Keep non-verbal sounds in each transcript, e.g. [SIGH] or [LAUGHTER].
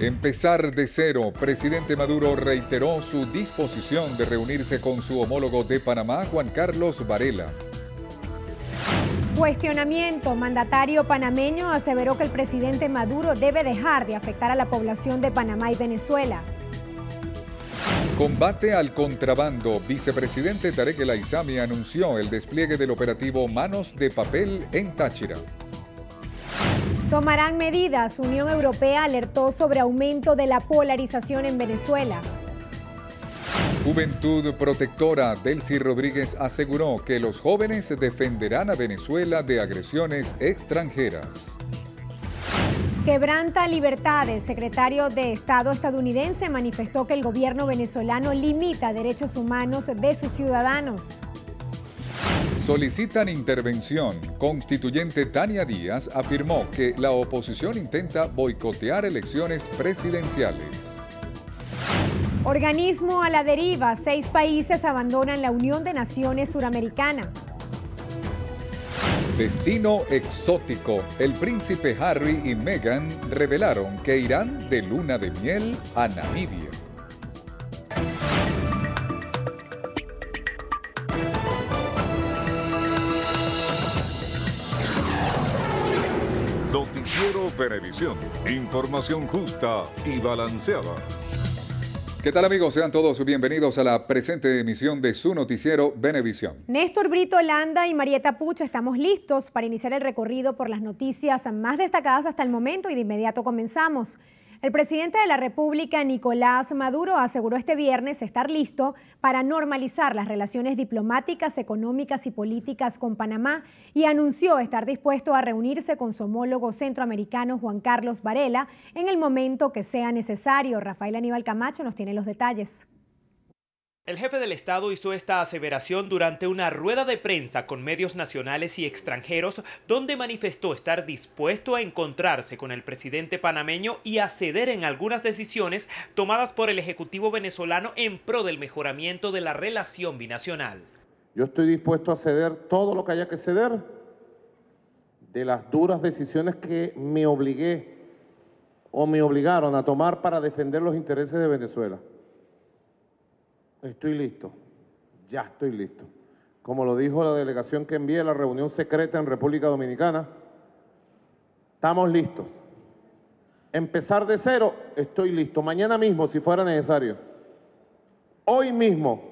Empezar de cero, presidente Maduro reiteró su disposición de reunirse con su homólogo de Panamá, Juan Carlos Varela. Cuestionamiento. Mandatario panameño aseveró que el presidente Maduro debe dejar de afectar a la población de Panamá y Venezuela. Combate al contrabando. Vicepresidente Tarek El Aizami anunció el despliegue del operativo Manos de Papel en Táchira. Tomarán medidas. Unión Europea alertó sobre aumento de la polarización en Venezuela. Juventud Protectora Delcy Rodríguez aseguró que los jóvenes defenderán a Venezuela de agresiones extranjeras. Quebranta libertades. Secretario de Estado estadounidense manifestó que el gobierno venezolano limita derechos humanos de sus ciudadanos. Solicitan intervención. Constituyente Tania Díaz afirmó que la oposición intenta boicotear elecciones presidenciales. Organismo a la deriva. Seis países abandonan la Unión de Naciones Suramericana. Destino exótico. El príncipe Harry y Meghan revelaron que irán de luna de miel a Namibia. Venevisión. Información justa y balanceada. ¿Qué tal amigos? Sean todos bienvenidos a la presente emisión de su noticiero Venevisión. Néstor Brito Landa y Marieta Pucha estamos listos para iniciar el recorrido por las noticias más destacadas hasta el momento y de inmediato comenzamos. El presidente de la República, Nicolás Maduro, aseguró este viernes estar listo para normalizar las relaciones diplomáticas, económicas y políticas con Panamá y anunció estar dispuesto a reunirse con su homólogo centroamericano Juan Carlos Varela en el momento que sea necesario. Rafael Aníbal Camacho nos tiene los detalles. El jefe del Estado hizo esta aseveración durante una rueda de prensa con medios nacionales y extranjeros donde manifestó estar dispuesto a encontrarse con el presidente panameño y a ceder en algunas decisiones tomadas por el Ejecutivo venezolano en pro del mejoramiento de la relación binacional. Yo estoy dispuesto a ceder todo lo que haya que ceder de las duras decisiones que me obligué o me obligaron a tomar para defender los intereses de Venezuela. Estoy listo, ya estoy listo. Como lo dijo la delegación que envié a la reunión secreta en República Dominicana, estamos listos. Empezar de cero, estoy listo. Mañana mismo, si fuera necesario. Hoy mismo,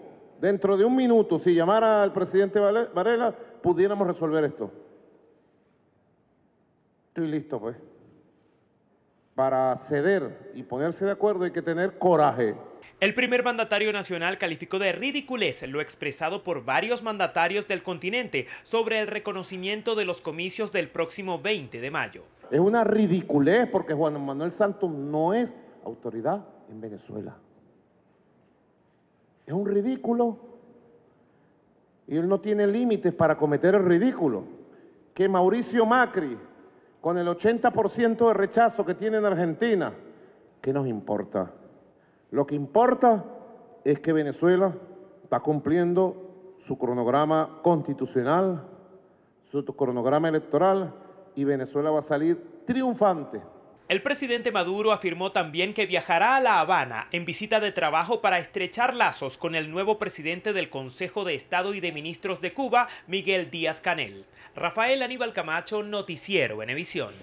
dentro de un minuto, si llamara al presidente Varela, pudiéramos resolver esto. Estoy listo, pues. Para ceder y ponerse de acuerdo hay que tener coraje. El primer mandatario nacional calificó de ridiculez lo expresado por varios mandatarios del continente sobre el reconocimiento de los comicios del próximo 20 de mayo. Es una ridiculez porque Juan Manuel Santos no es autoridad en Venezuela. Es un ridículo. Y él no tiene límites para cometer el ridículo. Que Mauricio Macri, con el 80% de rechazo que tiene en Argentina, ¿qué nos importa? Lo que importa es que Venezuela está cumpliendo su cronograma constitucional, su cronograma electoral y Venezuela va a salir triunfante. El presidente Maduro afirmó también que viajará a La Habana en visita de trabajo para estrechar lazos con el nuevo presidente del Consejo de Estado y de Ministros de Cuba, Miguel Díaz Canel. Rafael Aníbal Camacho, Noticiero Venevisión.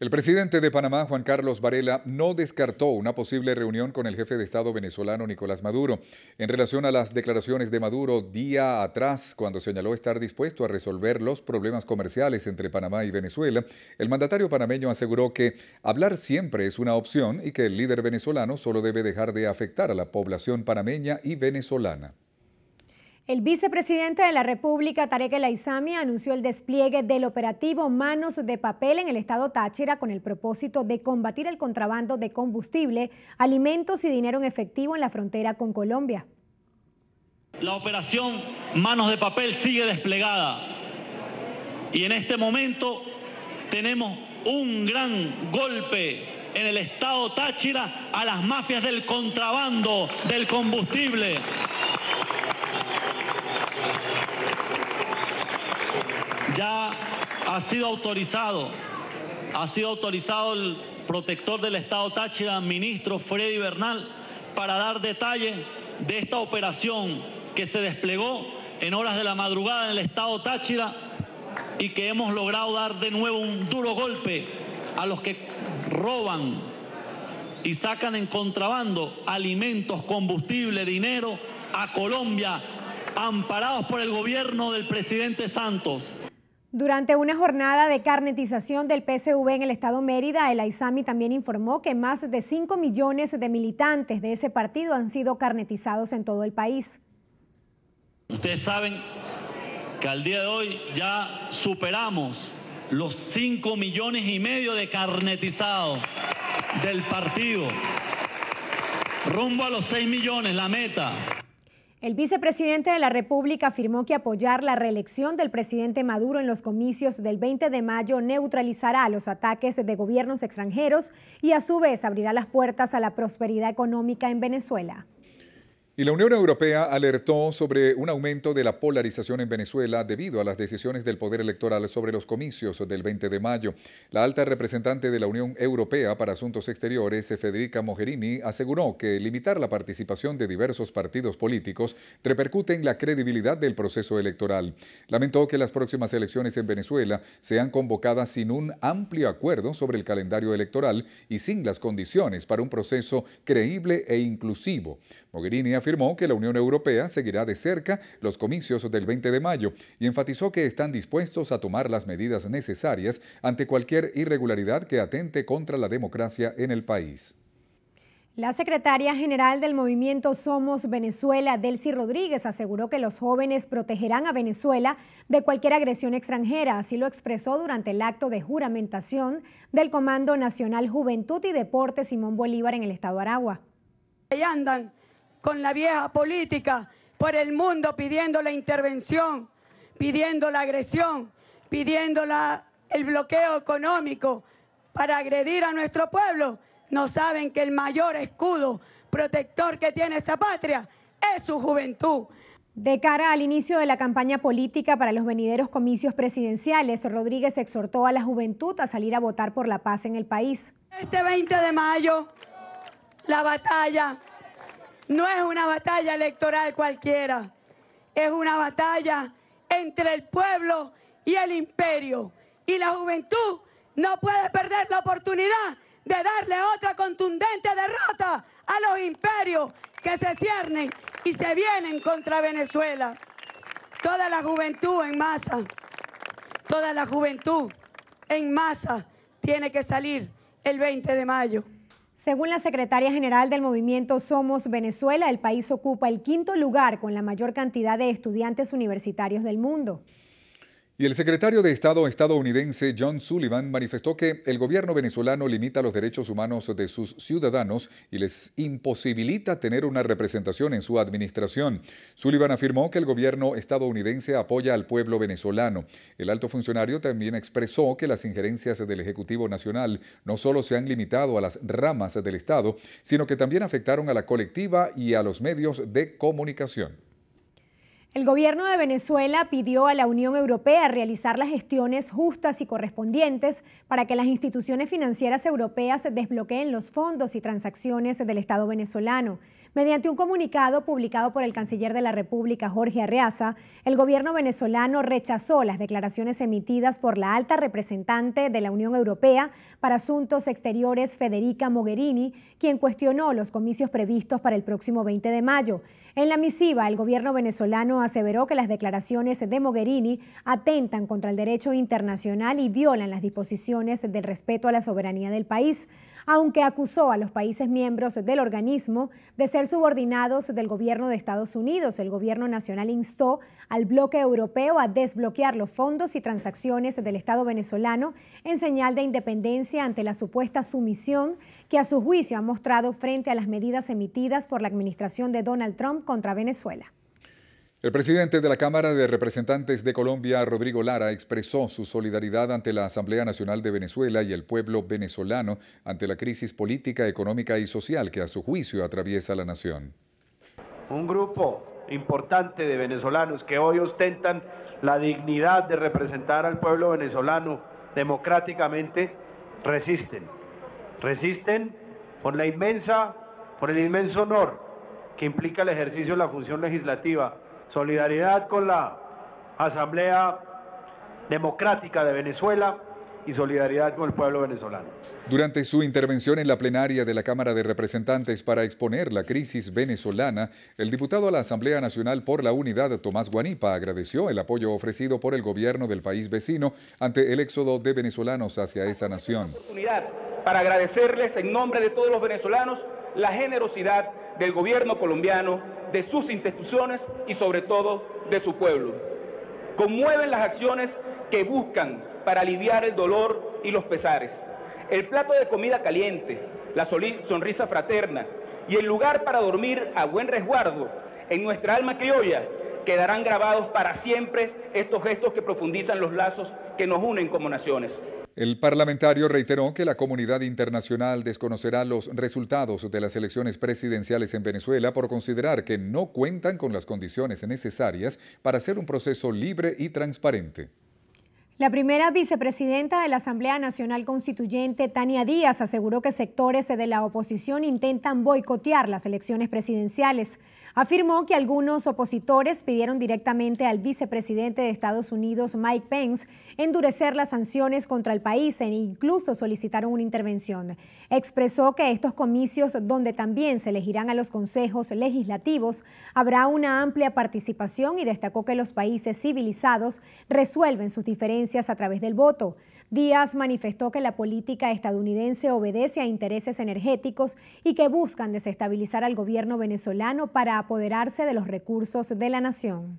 El presidente de Panamá, Juan Carlos Varela, no descartó una posible reunión con el jefe de Estado venezolano, Nicolás Maduro, en relación a las declaraciones de Maduro día atrás, cuando señaló estar dispuesto a resolver los problemas comerciales entre Panamá y Venezuela. El mandatario panameño aseguró que hablar siempre es una opción y que el líder venezolano solo debe dejar de afectar a la población panameña y venezolana. El vicepresidente de la República, Tarek El Aizami, anunció el despliegue del operativo Manos de Papel en el estado Táchira con el propósito de combatir el contrabando de combustible, alimentos y dinero en efectivo en la frontera con Colombia. La operación Manos de Papel sigue desplegada y en este momento tenemos un gran golpe en el estado Táchira a las mafias del contrabando del combustible. Ya ha sido autorizado ha sido autorizado el protector del Estado Táchira, ministro Freddy Bernal, para dar detalles de esta operación que se desplegó en horas de la madrugada en el Estado Táchira y que hemos logrado dar de nuevo un duro golpe a los que roban y sacan en contrabando alimentos, combustible, dinero a Colombia, amparados por el gobierno del presidente Santos. Durante una jornada de carnetización del PSV en el estado Mérida, el AISAMI también informó que más de 5 millones de militantes de ese partido han sido carnetizados en todo el país. Ustedes saben que al día de hoy ya superamos los 5 millones y medio de carnetizados del partido. Rumbo a los 6 millones, la meta. El vicepresidente de la República afirmó que apoyar la reelección del presidente Maduro en los comicios del 20 de mayo neutralizará los ataques de gobiernos extranjeros y a su vez abrirá las puertas a la prosperidad económica en Venezuela. Y la Unión Europea alertó sobre un aumento de la polarización en Venezuela debido a las decisiones del Poder Electoral sobre los comicios del 20 de mayo. La alta representante de la Unión Europea para Asuntos Exteriores, Federica Mogherini, aseguró que limitar la participación de diversos partidos políticos repercute en la credibilidad del proceso electoral. Lamentó que las próximas elecciones en Venezuela sean convocadas sin un amplio acuerdo sobre el calendario electoral y sin las condiciones para un proceso creíble e inclusivo. Mogherini afirmó que la Unión Europea seguirá de cerca los comicios del 20 de mayo y enfatizó que están dispuestos a tomar las medidas necesarias ante cualquier irregularidad que atente contra la democracia en el país. La secretaria general del movimiento Somos Venezuela, Delcy Rodríguez, aseguró que los jóvenes protegerán a Venezuela de cualquier agresión extranjera. Así lo expresó durante el acto de juramentación del Comando Nacional Juventud y Deporte Simón Bolívar en el estado de Aragua. Ahí andan con la vieja política por el mundo pidiendo la intervención, pidiendo la agresión, pidiendo el bloqueo económico para agredir a nuestro pueblo, no saben que el mayor escudo protector que tiene esta patria es su juventud. De cara al inicio de la campaña política para los venideros comicios presidenciales, Rodríguez exhortó a la juventud a salir a votar por la paz en el país. Este 20 de mayo, la batalla no es una batalla electoral cualquiera, es una batalla entre el pueblo y el imperio. Y la juventud no puede perder la oportunidad de darle otra contundente derrota a los imperios que se ciernen y se vienen contra Venezuela. Toda la juventud en masa, toda la juventud en masa tiene que salir el 20 de mayo. Según la secretaria general del movimiento Somos Venezuela, el país ocupa el quinto lugar con la mayor cantidad de estudiantes universitarios del mundo. Y el secretario de Estado estadounidense John Sullivan manifestó que el gobierno venezolano limita los derechos humanos de sus ciudadanos y les imposibilita tener una representación en su administración. Sullivan afirmó que el gobierno estadounidense apoya al pueblo venezolano. El alto funcionario también expresó que las injerencias del Ejecutivo Nacional no solo se han limitado a las ramas del Estado, sino que también afectaron a la colectiva y a los medios de comunicación. El gobierno de Venezuela pidió a la Unión Europea realizar las gestiones justas y correspondientes para que las instituciones financieras europeas desbloqueen los fondos y transacciones del Estado venezolano. Mediante un comunicado publicado por el canciller de la República, Jorge Arreaza, el gobierno venezolano rechazó las declaraciones emitidas por la alta representante de la Unión Europea para Asuntos Exteriores, Federica Mogherini, quien cuestionó los comicios previstos para el próximo 20 de mayo. En la misiva, el gobierno venezolano aseveró que las declaraciones de Mogherini atentan contra el derecho internacional y violan las disposiciones del respeto a la soberanía del país aunque acusó a los países miembros del organismo de ser subordinados del gobierno de Estados Unidos. El gobierno nacional instó al bloque europeo a desbloquear los fondos y transacciones del Estado venezolano en señal de independencia ante la supuesta sumisión que a su juicio ha mostrado frente a las medidas emitidas por la administración de Donald Trump contra Venezuela. El presidente de la Cámara de Representantes de Colombia, Rodrigo Lara, expresó su solidaridad ante la Asamblea Nacional de Venezuela y el pueblo venezolano ante la crisis política, económica y social que a su juicio atraviesa la nación. Un grupo importante de venezolanos que hoy ostentan la dignidad de representar al pueblo venezolano democráticamente resisten. Resisten por por el inmenso honor que implica el ejercicio de la función legislativa. Solidaridad con la Asamblea Democrática de Venezuela y solidaridad con el pueblo venezolano. Durante su intervención en la plenaria de la Cámara de Representantes para exponer la crisis venezolana, el diputado a la Asamblea Nacional por la Unidad, Tomás Guanipa, agradeció el apoyo ofrecido por el gobierno del país vecino ante el éxodo de venezolanos hacia esa nación. Oportunidad para agradecerles en nombre de todos los venezolanos la generosidad del gobierno colombiano, de sus instituciones y sobre todo de su pueblo. Conmueven las acciones que buscan para aliviar el dolor y los pesares. El plato de comida caliente, la sonrisa fraterna y el lugar para dormir a buen resguardo en nuestra alma criolla quedarán grabados para siempre estos gestos que profundizan los lazos que nos unen como naciones. El parlamentario reiteró que la comunidad internacional desconocerá los resultados de las elecciones presidenciales en Venezuela por considerar que no cuentan con las condiciones necesarias para hacer un proceso libre y transparente. La primera vicepresidenta de la Asamblea Nacional Constituyente, Tania Díaz, aseguró que sectores de la oposición intentan boicotear las elecciones presidenciales. Afirmó que algunos opositores pidieron directamente al vicepresidente de Estados Unidos, Mike Pence, endurecer las sanciones contra el país e incluso solicitaron una intervención. Expresó que estos comicios, donde también se elegirán a los consejos legislativos, habrá una amplia participación y destacó que los países civilizados resuelven sus diferencias a través del voto. Díaz manifestó que la política estadounidense obedece a intereses energéticos y que buscan desestabilizar al gobierno venezolano para apoderarse de los recursos de la nación.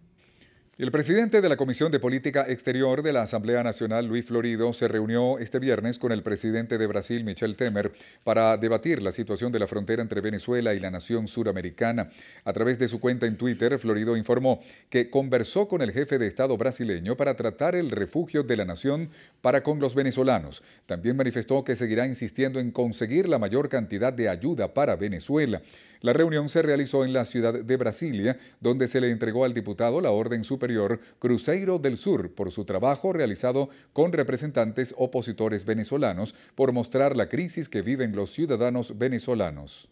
El presidente de la Comisión de Política Exterior de la Asamblea Nacional, Luis Florido, se reunió este viernes con el presidente de Brasil, Michel Temer, para debatir la situación de la frontera entre Venezuela y la nación suramericana. A través de su cuenta en Twitter, Florido informó que conversó con el jefe de Estado brasileño para tratar el refugio de la nación para con los venezolanos. También manifestó que seguirá insistiendo en conseguir la mayor cantidad de ayuda para Venezuela. La reunión se realizó en la ciudad de Brasilia, donde se le entregó al diputado la Orden Superior Cruzeiro del Sur por su trabajo realizado con representantes opositores venezolanos por mostrar la crisis que viven los ciudadanos venezolanos.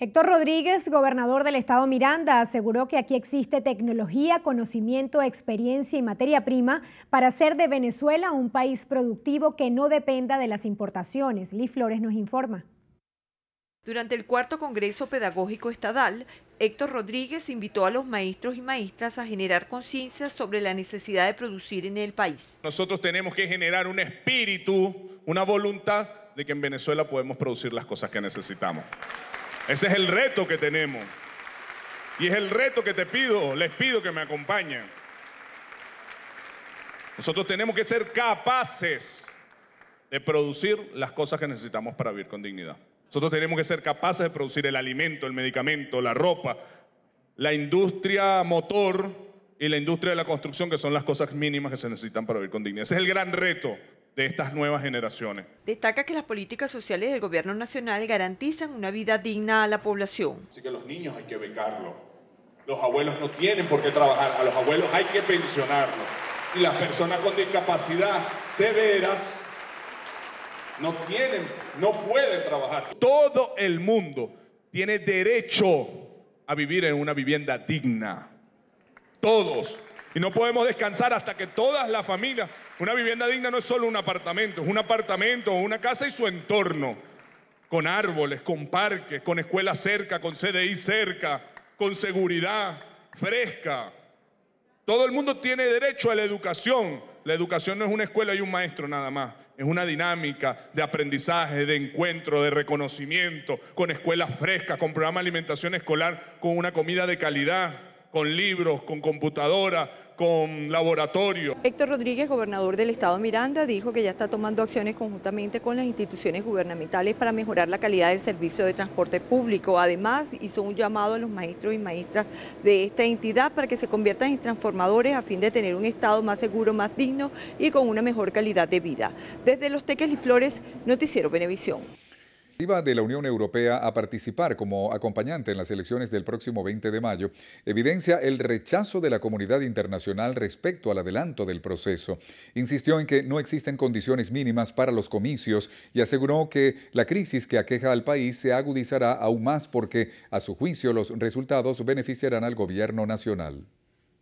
Héctor Rodríguez, gobernador del estado Miranda, aseguró que aquí existe tecnología, conocimiento, experiencia y materia prima para hacer de Venezuela un país productivo que no dependa de las importaciones. Liz Flores nos informa. Durante el cuarto Congreso Pedagógico Estadal, Héctor Rodríguez invitó a los maestros y maestras a generar conciencia sobre la necesidad de producir en el país. Nosotros tenemos que generar un espíritu, una voluntad de que en Venezuela podemos producir las cosas que necesitamos. Ese es el reto que tenemos. Y es el reto que te pido, les pido que me acompañen. Nosotros tenemos que ser capaces de producir las cosas que necesitamos para vivir con dignidad. Nosotros tenemos que ser capaces de producir el alimento, el medicamento, la ropa, la industria motor y la industria de la construcción, que son las cosas mínimas que se necesitan para vivir con dignidad. Ese es el gran reto de estas nuevas generaciones. Destaca que las políticas sociales del gobierno nacional garantizan una vida digna a la población. Así que los niños hay que becarlos. Los abuelos no tienen por qué trabajar. A los abuelos hay que pensionarlos. Y las personas con discapacidad severas no tienen, no pueden trabajar. Todo el mundo tiene derecho a vivir en una vivienda digna. Todos. Y no podemos descansar hasta que todas las familias, una vivienda digna no es solo un apartamento, es un apartamento, una casa y su entorno, con árboles, con parques, con escuelas cerca, con CDI cerca, con seguridad fresca. Todo el mundo tiene derecho a la educación. La educación no es una escuela y un maestro nada más es una dinámica de aprendizaje, de encuentro, de reconocimiento, con escuelas frescas, con programa de alimentación escolar, con una comida de calidad, con libros, con computadora, con laboratorio. Héctor Rodríguez, gobernador del estado Miranda, dijo que ya está tomando acciones conjuntamente con las instituciones gubernamentales para mejorar la calidad del servicio de transporte público. Además, hizo un llamado a los maestros y maestras de esta entidad para que se conviertan en transformadores a fin de tener un estado más seguro, más digno y con una mejor calidad de vida. Desde Los Teques y Flores, Noticiero Benevisión. De la Unión Europea a participar como acompañante en las elecciones del próximo 20 de mayo evidencia el rechazo de la comunidad internacional respecto al adelanto del proceso. Insistió en que no existen condiciones mínimas para los comicios y aseguró que la crisis que aqueja al país se agudizará aún más porque, a su juicio, los resultados beneficiarán al gobierno nacional.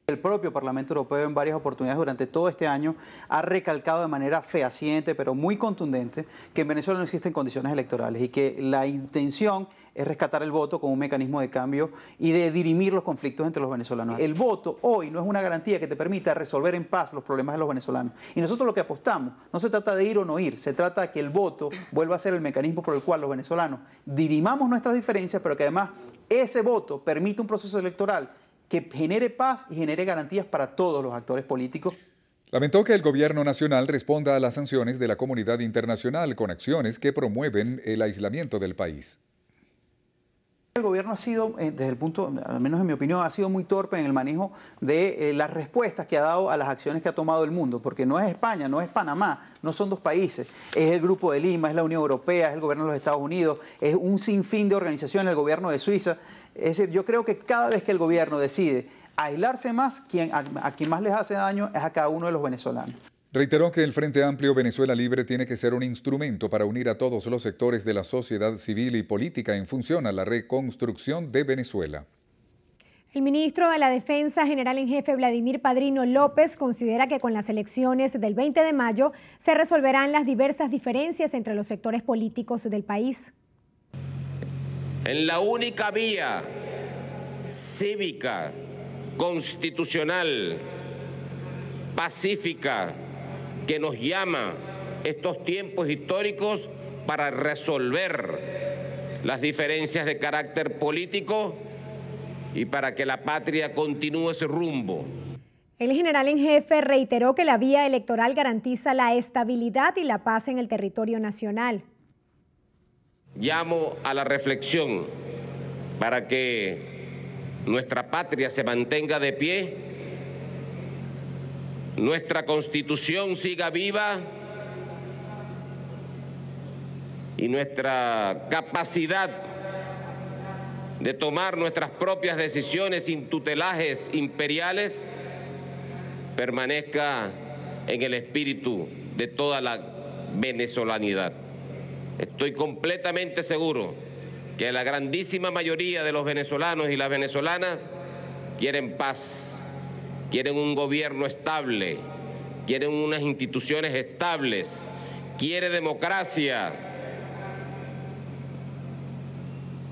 El propio Parlamento Europeo en varias oportunidades durante todo este año ha recalcado de manera fehaciente, pero muy contundente, que en Venezuela no existen condiciones electorales y que la intención es rescatar el voto como un mecanismo de cambio y de dirimir los conflictos entre los venezolanos. El voto hoy no es una garantía que te permita resolver en paz los problemas de los venezolanos. Y nosotros lo que apostamos no se trata de ir o no ir, se trata de que el voto vuelva a ser el mecanismo por el cual los venezolanos dirimamos nuestras diferencias, pero que además ese voto permite un proceso electoral que genere paz y genere garantías para todos los actores políticos. Lamentó que el gobierno nacional responda a las sanciones de la comunidad internacional con acciones que promueven el aislamiento del país. El gobierno ha sido, eh, desde el punto, al menos en mi opinión, ha sido muy torpe en el manejo de eh, las respuestas que ha dado a las acciones que ha tomado el mundo, porque no es España, no es Panamá, no son dos países, es el Grupo de Lima, es la Unión Europea, es el gobierno de los Estados Unidos, es un sinfín de organizaciones, el gobierno de Suiza. Es decir, yo creo que cada vez que el gobierno decide aislarse más, a quien más les hace daño es a cada uno de los venezolanos. Reiteró que el Frente Amplio Venezuela Libre tiene que ser un instrumento para unir a todos los sectores de la sociedad civil y política en función a la reconstrucción de Venezuela. El ministro de la Defensa, general en jefe Vladimir Padrino López, considera que con las elecciones del 20 de mayo se resolverán las diversas diferencias entre los sectores políticos del país. En la única vía cívica, constitucional, pacífica, que nos llama estos tiempos históricos para resolver las diferencias de carácter político y para que la patria continúe ese rumbo. El general en jefe reiteró que la vía electoral garantiza la estabilidad y la paz en el territorio nacional. Llamo a la reflexión para que nuestra patria se mantenga de pie nuestra constitución siga viva y nuestra capacidad de tomar nuestras propias decisiones sin tutelajes imperiales permanezca en el espíritu de toda la venezolanidad. Estoy completamente seguro que la grandísima mayoría de los venezolanos y las venezolanas quieren paz, quieren un gobierno estable, quieren unas instituciones estables, quiere democracia,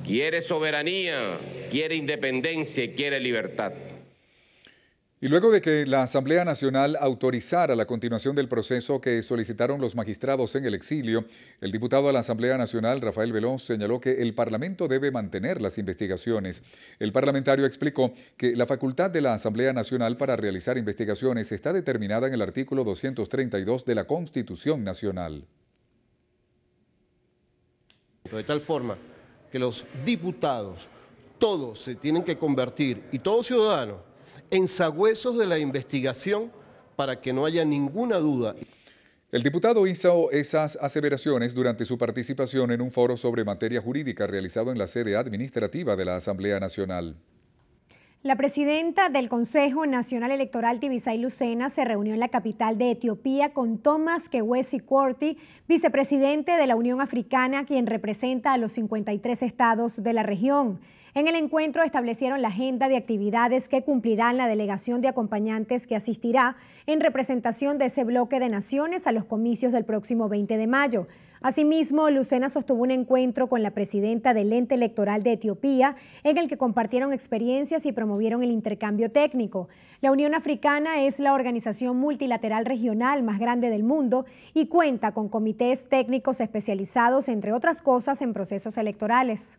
quiere soberanía, quiere independencia y quiere libertad. Y luego de que la Asamblea Nacional autorizara la continuación del proceso que solicitaron los magistrados en el exilio, el diputado de la Asamblea Nacional, Rafael Veloz, señaló que el Parlamento debe mantener las investigaciones. El parlamentario explicó que la facultad de la Asamblea Nacional para realizar investigaciones está determinada en el artículo 232 de la Constitución Nacional. De tal forma que los diputados, todos se tienen que convertir, y todo ciudadano, en sagüesos de la investigación para que no haya ninguna duda. El diputado hizo esas aseveraciones durante su participación en un foro sobre materia jurídica realizado en la sede administrativa de la Asamblea Nacional. La presidenta del Consejo Nacional Electoral, Tibisay Lucena, se reunió en la capital de Etiopía con Thomas Kewesi Korti, vicepresidente de la Unión Africana, quien representa a los 53 estados de la región. En el encuentro establecieron la agenda de actividades que cumplirán la delegación de acompañantes que asistirá en representación de ese bloque de naciones a los comicios del próximo 20 de mayo. Asimismo, Lucena sostuvo un encuentro con la presidenta del ente electoral de Etiopía, en el que compartieron experiencias y promovieron el intercambio técnico. La Unión Africana es la organización multilateral regional más grande del mundo y cuenta con comités técnicos especializados, entre otras cosas, en procesos electorales.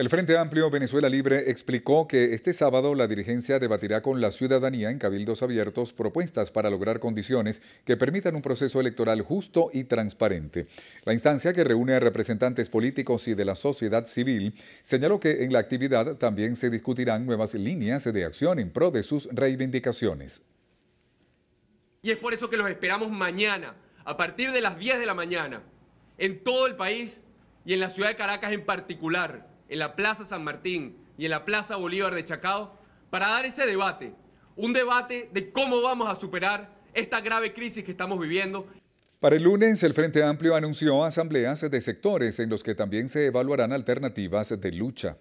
El Frente Amplio Venezuela Libre explicó que este sábado la dirigencia debatirá con la ciudadanía en cabildos abiertos propuestas para lograr condiciones que permitan un proceso electoral justo y transparente. La instancia que reúne a representantes políticos y de la sociedad civil señaló que en la actividad también se discutirán nuevas líneas de acción en pro de sus reivindicaciones. Y es por eso que los esperamos mañana, a partir de las 10 de la mañana, en todo el país y en la ciudad de Caracas en particular, en la Plaza San Martín y en la Plaza Bolívar de Chacao, para dar ese debate, un debate de cómo vamos a superar esta grave crisis que estamos viviendo para el lunes, el Frente Amplio anunció asambleas de sectores en los que también se evaluarán alternativas de lucha.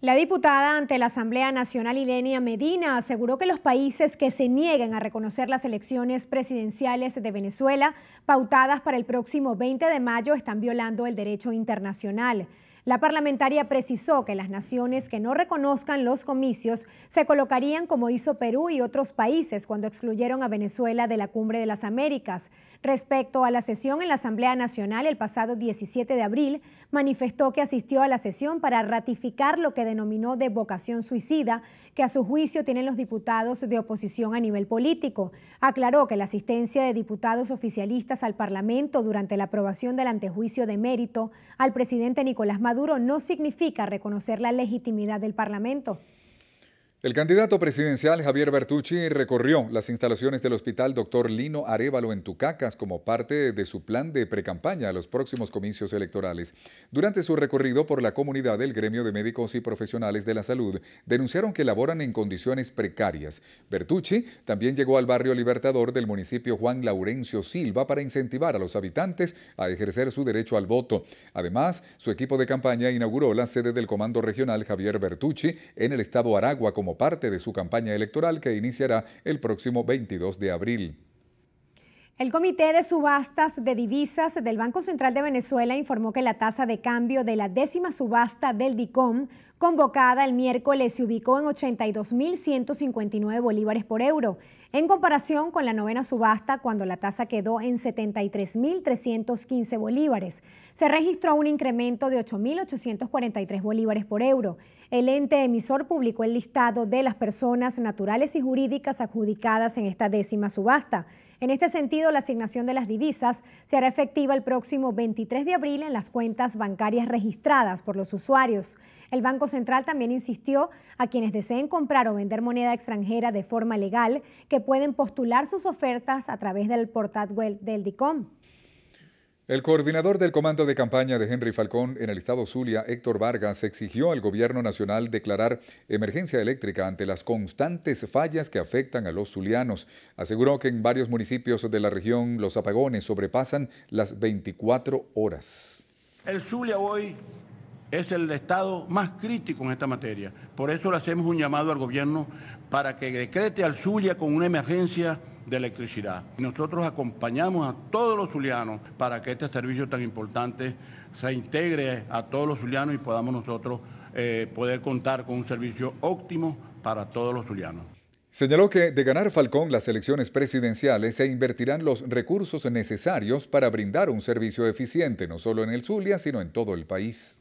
La diputada ante la Asamblea Nacional Ilenia Medina aseguró que los países que se nieguen a reconocer las elecciones presidenciales de Venezuela, pautadas para el próximo 20 de mayo, están violando el derecho internacional. La parlamentaria precisó que las naciones que no reconozcan los comicios se colocarían como hizo Perú y otros países cuando excluyeron a Venezuela de la Cumbre de las Américas. Respecto a la sesión en la Asamblea Nacional el pasado 17 de abril, manifestó que asistió a la sesión para ratificar lo que denominó de vocación suicida, que a su juicio tienen los diputados de oposición a nivel político. Aclaró que la asistencia de diputados oficialistas al Parlamento durante la aprobación del antejuicio de mérito al presidente Nicolás Maduro no significa reconocer la legitimidad del Parlamento. El candidato presidencial Javier Bertucci recorrió las instalaciones del Hospital Dr. Lino Arevalo en Tucacas como parte de su plan de precampaña a los próximos comicios electorales. Durante su recorrido por la comunidad del gremio de médicos y profesionales de la salud, denunciaron que laboran en condiciones precarias. Bertucci también llegó al barrio Libertador del municipio Juan Laurencio Silva para incentivar a los habitantes a ejercer su derecho al voto. Además, su equipo de campaña inauguró la sede del Comando Regional Javier Bertucci en el estado Aragua como parte de su campaña electoral que iniciará el próximo 22 de abril. El Comité de Subastas de Divisas del Banco Central de Venezuela informó que la tasa de cambio de la décima subasta del DICOM, convocada el miércoles, se ubicó en 82.159 bolívares por euro, en comparación con la novena subasta cuando la tasa quedó en 73.315 bolívares. Se registró un incremento de 8.843 bolívares por euro. El ente emisor publicó el listado de las personas naturales y jurídicas adjudicadas en esta décima subasta. En este sentido, la asignación de las divisas se hará efectiva el próximo 23 de abril en las cuentas bancarias registradas por los usuarios. El Banco Central también insistió a quienes deseen comprar o vender moneda extranjera de forma legal que pueden postular sus ofertas a través del portal web del DICOM. El coordinador del comando de campaña de Henry Falcón en el estado Zulia, Héctor Vargas, exigió al gobierno nacional declarar emergencia eléctrica ante las constantes fallas que afectan a los zulianos. Aseguró que en varios municipios de la región los apagones sobrepasan las 24 horas. El Zulia hoy es el estado más crítico en esta materia. Por eso le hacemos un llamado al gobierno para que decrete al Zulia con una emergencia de electricidad. Nosotros acompañamos a todos los zulianos para que este servicio tan importante se integre a todos los zulianos y podamos nosotros eh, poder contar con un servicio óptimo para todos los zulianos. Señaló que de ganar Falcón las elecciones presidenciales se invertirán los recursos necesarios para brindar un servicio eficiente no solo en el Zulia, sino en todo el país.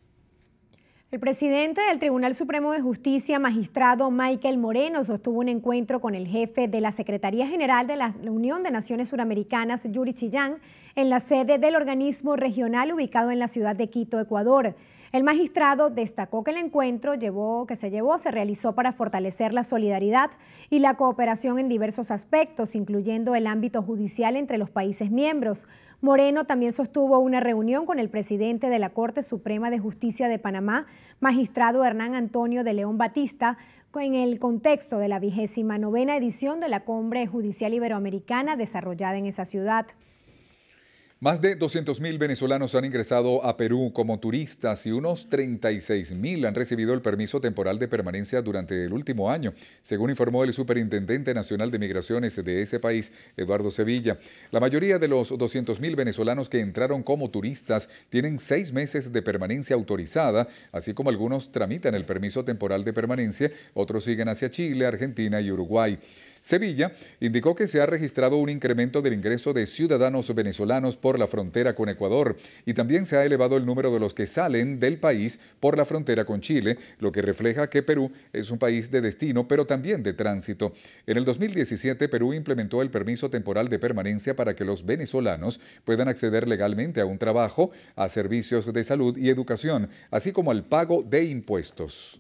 El presidente del Tribunal Supremo de Justicia, magistrado Michael Moreno, sostuvo un encuentro con el jefe de la Secretaría General de la Unión de Naciones Suramericanas, Yuri Chillán, en la sede del organismo regional ubicado en la ciudad de Quito, Ecuador. El magistrado destacó que el encuentro que se llevó se realizó para fortalecer la solidaridad y la cooperación en diversos aspectos, incluyendo el ámbito judicial entre los países miembros. Moreno también sostuvo una reunión con el presidente de la Corte Suprema de Justicia de Panamá, magistrado Hernán Antonio de León Batista, en el contexto de la vigésima novena edición de la Cumbre Judicial Iberoamericana desarrollada en esa ciudad. Más de 200.000 venezolanos han ingresado a Perú como turistas y unos 36.000 han recibido el permiso temporal de permanencia durante el último año, según informó el Superintendente Nacional de Migraciones de ese país, Eduardo Sevilla. La mayoría de los 200.000 venezolanos que entraron como turistas tienen seis meses de permanencia autorizada, así como algunos tramitan el permiso temporal de permanencia, otros siguen hacia Chile, Argentina y Uruguay. Sevilla indicó que se ha registrado un incremento del ingreso de ciudadanos venezolanos por la frontera con Ecuador y también se ha elevado el número de los que salen del país por la frontera con Chile, lo que refleja que Perú es un país de destino pero también de tránsito. En el 2017 Perú implementó el permiso temporal de permanencia para que los venezolanos puedan acceder legalmente a un trabajo, a servicios de salud y educación, así como al pago de impuestos.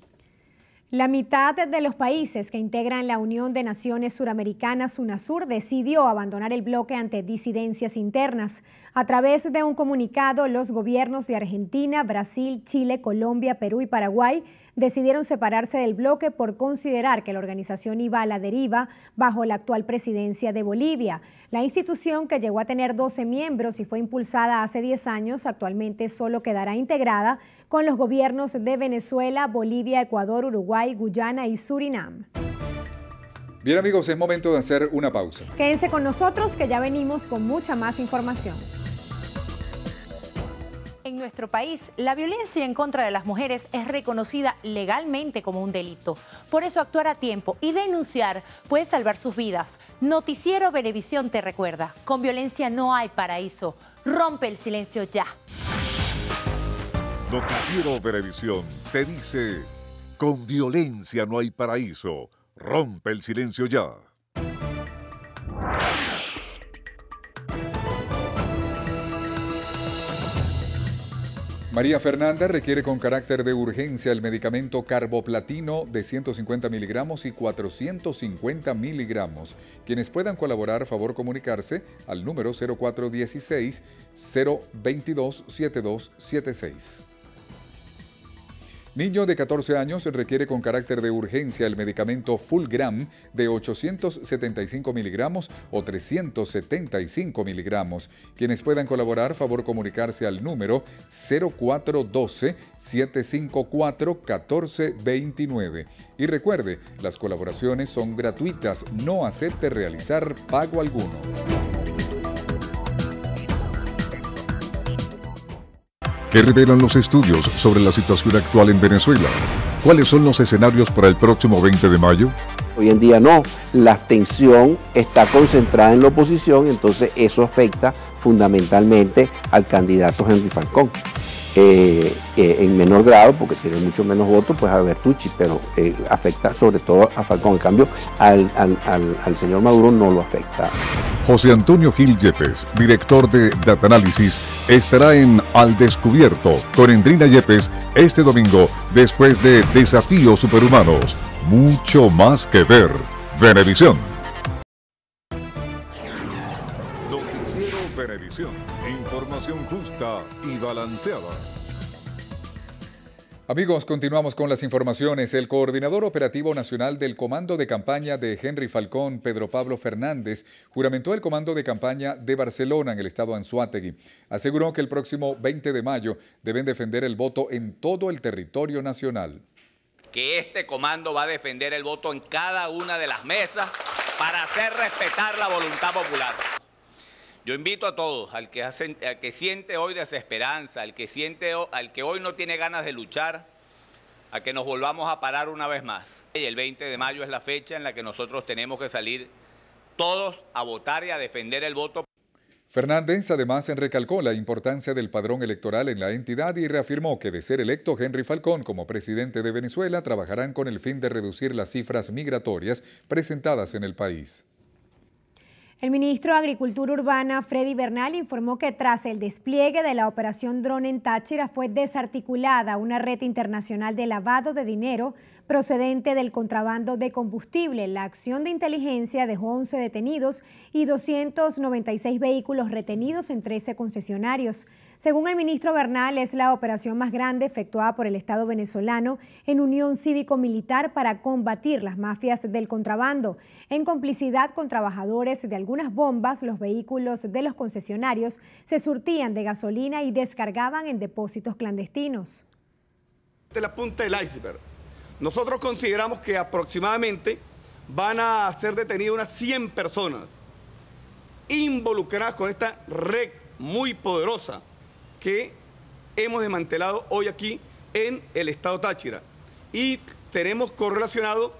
La mitad de los países que integran la Unión de Naciones Suramericanas, UNASUR, decidió abandonar el bloque ante disidencias internas. A través de un comunicado, los gobiernos de Argentina, Brasil, Chile, Colombia, Perú y Paraguay decidieron separarse del bloque por considerar que la organización iba a la deriva bajo la actual presidencia de Bolivia. La institución, que llegó a tener 12 miembros y fue impulsada hace 10 años, actualmente solo quedará integrada con los gobiernos de Venezuela, Bolivia, Ecuador, Uruguay, Guyana y Surinam. Bien amigos, es momento de hacer una pausa. Quédense con nosotros que ya venimos con mucha más información. En nuestro país, la violencia en contra de las mujeres es reconocida legalmente como un delito. Por eso actuar a tiempo y denunciar puede salvar sus vidas. Noticiero Venevisión te recuerda, con violencia no hay paraíso. Rompe el silencio ya. Noticiero Venevisión te dice, con violencia no hay paraíso. Rompe el silencio ya. María Fernanda requiere con carácter de urgencia el medicamento carboplatino de 150 miligramos y 450 miligramos. Quienes puedan colaborar, favor comunicarse al número 0416 022 7276. Niño de 14 años requiere con carácter de urgencia el medicamento Fulgram de 875 miligramos o 375 miligramos. Quienes puedan colaborar, favor comunicarse al número 0412-754-1429. Y recuerde, las colaboraciones son gratuitas, no acepte realizar pago alguno. ¿Qué revelan los estudios sobre la situación actual en Venezuela? ¿Cuáles son los escenarios para el próximo 20 de mayo? Hoy en día no, la atención está concentrada en la oposición, entonces eso afecta fundamentalmente al candidato Henry Falcón. Eh, eh, en menor grado, porque tiene mucho menos votos, pues a Bertucci, pero eh, afecta sobre todo a Falcón. En cambio, al, al, señor Maduro no lo afecta. José Antonio Gil Yepes, director de Data Analysis, estará en Al Descubierto con Endrina Yepes este domingo después de Desafíos Superhumanos. Mucho más que ver. Venevisión. Balanceada. Amigos, continuamos con las informaciones. El coordinador operativo nacional del Comando de Campaña de Henry Falcón, Pedro Pablo Fernández, juramentó el Comando de Campaña de Barcelona en el estado Anzuategui. Aseguró que el próximo 20 de mayo deben defender el voto en todo el territorio nacional. Que este comando va a defender el voto en cada una de las mesas para hacer respetar la voluntad popular. Yo invito a todos, al que, siente hoy desesperanza, al que, siente, al que hoy no tiene ganas de luchar, a que nos volvamos a parar una vez más. El 20 de mayo es la fecha en la que nosotros tenemos que salir todos a votar y a defender el voto. Fernández además recalcó la importancia del padrón electoral en la entidad y reafirmó que de ser electo Henry Falcón como presidente de Venezuela trabajarán con el fin de reducir las cifras migratorias presentadas en el país. El ministro de Agricultura Urbana, Freddy Bernal, informó que tras el despliegue de la operación Drone en Táchira fue desarticulada una red internacional de lavado de dinero procedente del contrabando de combustible. La acción de inteligencia dejó 11 detenidos y 296 vehículos retenidos en 13 concesionarios. Según el ministro Bernal, es la operación más grande efectuada por el Estado venezolano en unión cívico-militar para combatir las mafias del contrabando. En complicidad con trabajadores de algunas bombas, los vehículos de los concesionarios se surtían de gasolina y descargaban en depósitos clandestinos. De la punta del iceberg. Nosotros consideramos que aproximadamente van a ser detenidas unas 100 personas involucradas con esta red muy poderosa que hemos desmantelado hoy aquí en el estado Táchira. Y tenemos correlacionado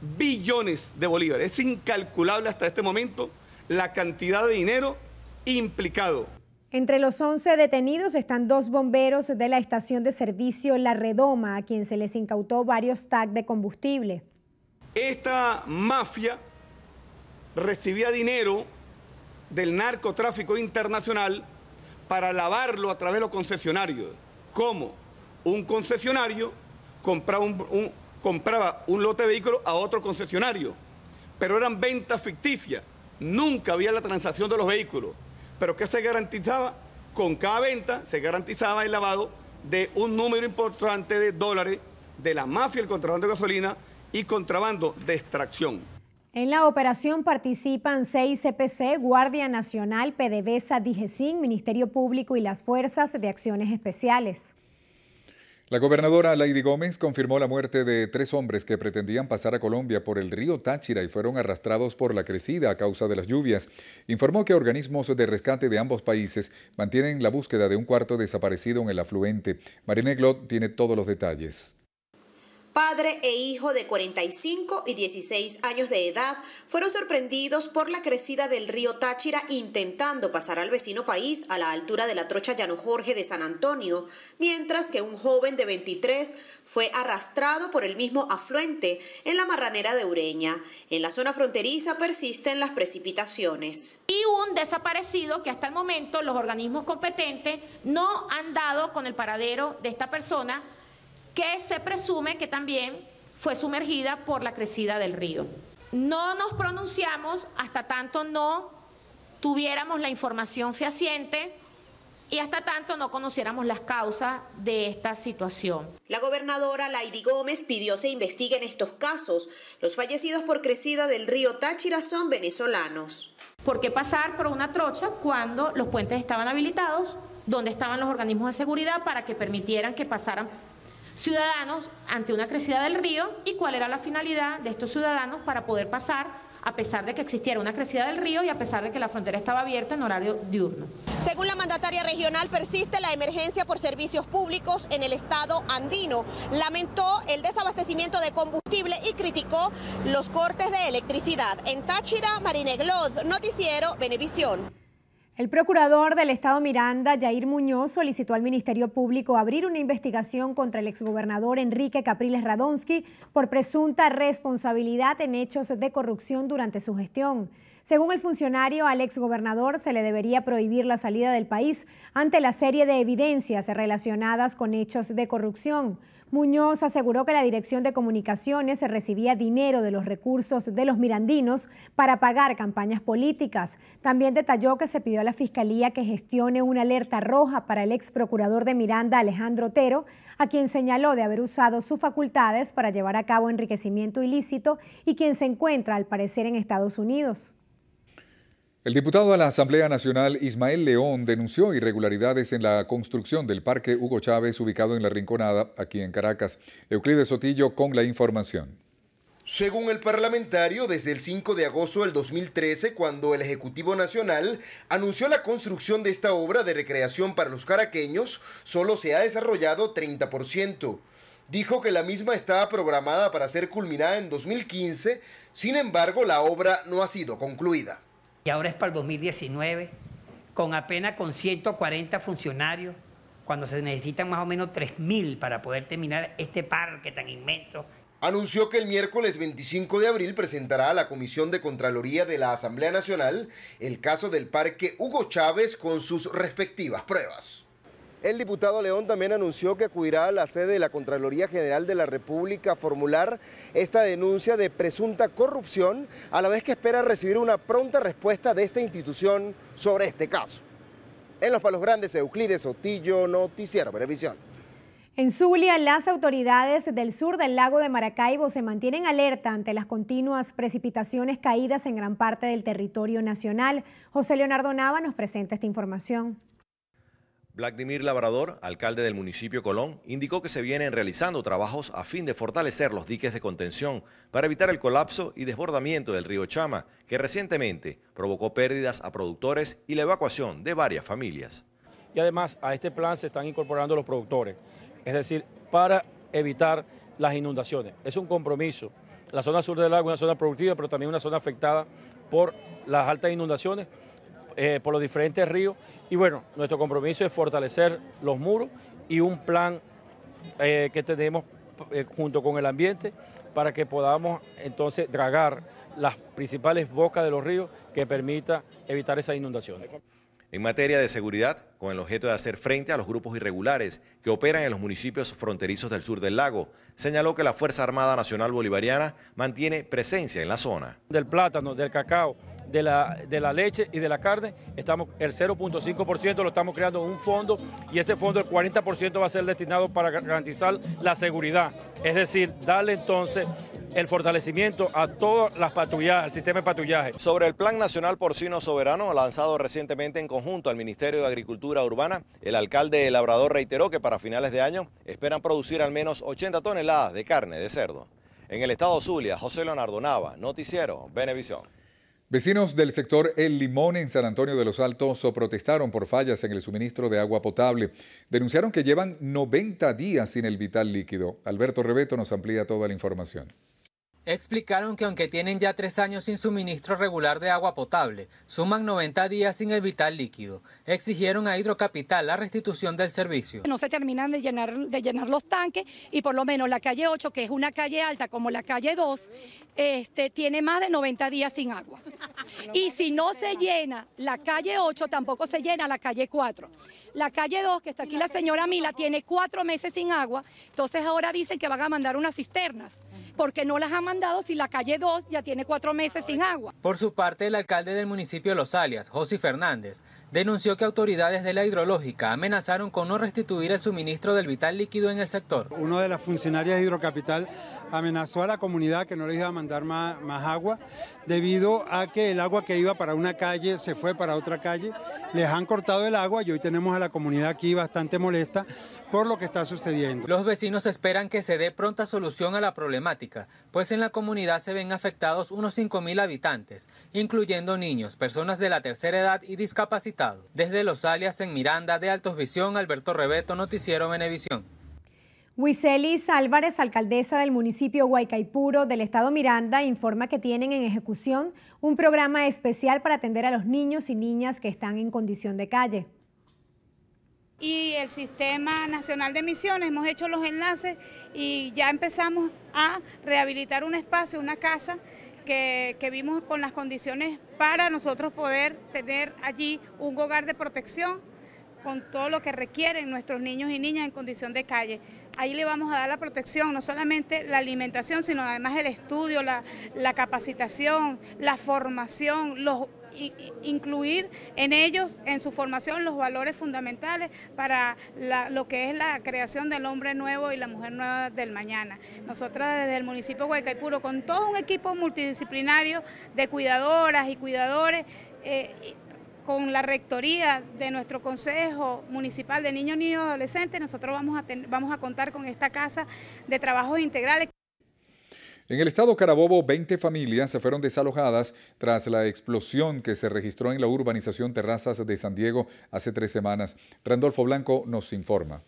billones de bolívares. Es incalculable hasta este momento la cantidad de dinero implicado. Entre los 11 detenidos están dos bomberos de la estación de servicio La Redoma, a quien se les incautó varios tags de combustible. Esta mafia recibía dinero del narcotráfico internacional para lavarlo a través de los concesionarios. ¿Cómo? Un concesionario compraba un, compraba un lote de vehículos a otro concesionario, pero eran ventas ficticias. Nunca había la transacción de los vehículos. Pero ¿qué se garantizaba? Con cada venta se garantizaba el lavado de un número importante de dólares de la mafia, el contrabando de gasolina y contrabando de extracción. En la operación participan seis CPC, Guardia Nacional, PDVSA, DIGESIN, Ministerio Público y las Fuerzas de Acciones Especiales. La gobernadora Lady Gómez confirmó la muerte de tres hombres que pretendían pasar a Colombia por el río Táchira y fueron arrastrados por la crecida a causa de las lluvias. Informó que organismos de rescate de ambos países mantienen la búsqueda de un cuarto desaparecido en el afluente. Marine Glot tiene todos los detalles padre e hijo de 45 y 16 años de edad, fueron sorprendidos por la crecida del río Táchira intentando pasar al vecino país a la altura de la trocha Llano Jorge de San Antonio, mientras que un joven de 23 fue arrastrado por el mismo afluente en la marranera de Ureña. En la zona fronteriza persisten las precipitaciones. Y un desaparecido que hasta el momento los organismos competentes no han dado con el paradero de esta persona que se presume que también fue sumergida por la crecida del río. No nos pronunciamos hasta tanto no tuviéramos la información fehaciente y hasta tanto no conociéramos las causas de esta situación. La gobernadora Laidy Gómez pidió se investiguen estos casos. Los fallecidos por crecida del río Táchira son venezolanos. ¿Por qué pasar por una trocha cuando los puentes estaban habilitados? ¿Dónde estaban los organismos de seguridad para que permitieran que pasaran ciudadanos ante una crecida del río y cuál era la finalidad de estos ciudadanos para poder pasar a pesar de que existiera una crecida del río y a pesar de que la frontera estaba abierta en horario diurno. Según la mandataria regional, persiste la emergencia por servicios públicos en el estado andino. Lamentó el desabastecimiento de combustible y criticó los cortes de electricidad. En Táchira, Marineglod, Noticiero, Venevisión. El procurador del Estado Miranda, Jair Muñoz, solicitó al Ministerio Público abrir una investigación contra el exgobernador Enrique Capriles Radonsky por presunta responsabilidad en hechos de corrupción durante su gestión. Según el funcionario, al exgobernador se le debería prohibir la salida del país ante la serie de evidencias relacionadas con hechos de corrupción. Muñoz aseguró que la Dirección de Comunicaciones recibía dinero de los recursos de los mirandinos para pagar campañas políticas. También detalló que se pidió a la Fiscalía que gestione una alerta roja para el ex procurador de Miranda, Alejandro Otero, a quien señaló de haber usado sus facultades para llevar a cabo enriquecimiento ilícito y quien se encuentra al parecer en Estados Unidos. El diputado de la Asamblea Nacional Ismael León denunció irregularidades en la construcción del Parque Hugo Chávez ubicado en La Rinconada, aquí en Caracas. Euclides Sotillo con la información. Según el parlamentario, desde el 5 de agosto del 2013, cuando el Ejecutivo Nacional anunció la construcción de esta obra de recreación para los caraqueños, solo se ha desarrollado 30%. Dijo que la misma estaba programada para ser culminada en 2015, sin embargo la obra no ha sido concluida y ahora es para el 2019, con apenas con 140 funcionarios, cuando se necesitan más o menos 3.000 para poder terminar este parque tan inmenso. Anunció que el miércoles 25 de abril presentará a la Comisión de Contraloría de la Asamblea Nacional el caso del parque Hugo Chávez con sus respectivas pruebas. El diputado León también anunció que acudirá a la sede de la Contraloría General de la República a formular esta denuncia de presunta corrupción, a la vez que espera recibir una pronta respuesta de esta institución sobre este caso. En Los Palos Grandes, Euclides Sotillo, Noticiero Televisión. En Zulia, las autoridades del sur del lago de Maracaibo se mantienen alerta ante las continuas precipitaciones caídas en gran parte del territorio nacional. José Leonardo Nava nos presenta esta información. Vladimir Labrador, alcalde del municipio Colón, indicó que se vienen realizando trabajos a fin de fortalecer los diques de contención para evitar el colapso y desbordamiento del río Chama, que recientemente provocó pérdidas a productores y la evacuación de varias familias. Y además a este plan se están incorporando los productores, es decir, para evitar las inundaciones. Es un compromiso. La zona sur del lago es una zona productiva, pero también una zona afectada por las altas inundaciones eh, por los diferentes ríos. Y bueno, nuestro compromiso es fortalecer los muros y un plan eh, que tenemos eh, junto con el ambiente para que podamos entonces dragar las principales bocas de los ríos que permita evitar esas inundaciones. En materia de seguridad, con el objeto de hacer frente a los grupos irregulares que operan en los municipios fronterizos del sur del lago. Señaló que la Fuerza Armada Nacional Bolivariana mantiene presencia en la zona. Del plátano, del cacao, de la, de la leche y de la carne, estamos el 0.5% lo estamos creando en un fondo y ese fondo el 40% va a ser destinado para garantizar la seguridad, es decir, darle entonces el fortalecimiento a todas las patrullajes, al sistema de patrullaje. Sobre el Plan Nacional Porcino Soberano, lanzado recientemente en conjunto al Ministerio de Agricultura Urbana, el alcalde Labrador reiteró que para finales de año esperan producir al menos 80 toneladas de carne de cerdo. En el estado Zulia, José Leonardo Nava, Noticiero, Benevisión. Vecinos del sector El Limón en San Antonio de los Altos protestaron por fallas en el suministro de agua potable. Denunciaron que llevan 90 días sin el vital líquido. Alberto Rebeto nos amplía toda la información. Explicaron que aunque tienen ya tres años sin suministro regular de agua potable, suman 90 días sin el vital líquido. Exigieron a Hidrocapital la restitución del servicio. No se terminan de llenar, de llenar los tanques y por lo menos la calle 8, que es una calle alta como la calle 2, este, tiene más de 90 días sin agua. Y si no se llena la calle 8, tampoco se llena la calle 4. La calle 2, que está aquí la señora Mila, tiene cuatro meses sin agua, entonces ahora dicen que van a mandar unas cisternas porque no las ha mandado si la calle 2 ya tiene cuatro meses sin agua. Por su parte, el alcalde del municipio de Los Alias, José Fernández, denunció que autoridades de la hidrológica amenazaron con no restituir el suministro del vital líquido en el sector. Una de las funcionarias de Hidrocapital amenazó a la comunidad que no les iba a mandar más, más agua debido a que el agua que iba para una calle se fue para otra calle. Les han cortado el agua y hoy tenemos a la comunidad aquí bastante molesta por lo que está sucediendo. Los vecinos esperan que se dé pronta solución a la problemática, pues en la comunidad se ven afectados unos 5.000 habitantes, incluyendo niños, personas de la tercera edad y discapacitados. Desde Los Alias en Miranda de Altos Visión, Alberto Rebeto, Noticiero Venevisión. Wiselis Álvarez, alcaldesa del municipio Huaycaipuro del estado Miranda, informa que tienen en ejecución un programa especial para atender a los niños y niñas que están en condición de calle. Y el Sistema Nacional de Misiones, hemos hecho los enlaces y ya empezamos a rehabilitar un espacio, una casa que, vimos con las condiciones para nosotros poder tener allí un hogar de protección con todo lo que requieren nuestros niños y niñas en condición de calle. Ahí le vamos a dar la protección, no solamente la alimentación, sino además el estudio, la, capacitación, la formación, los incluir en ellos, en su formación, los valores fundamentales para lo que es la creación del hombre nuevo y la mujer nueva del mañana. Nosotras desde el municipio de Huaycaipuro, con todo un equipo multidisciplinario de cuidadoras y cuidadores, eh, con la rectoría de nuestro Consejo Municipal de Niños, Niños y Adolescentes, nosotros vamos a, vamos a contar con esta casa de trabajos integrales. En el estado Carabobo, 20 familias se fueron desalojadas tras la explosión que se registró en la urbanización Terrazas de San Diego hace tres semanas. Randolfo Blanco nos informa.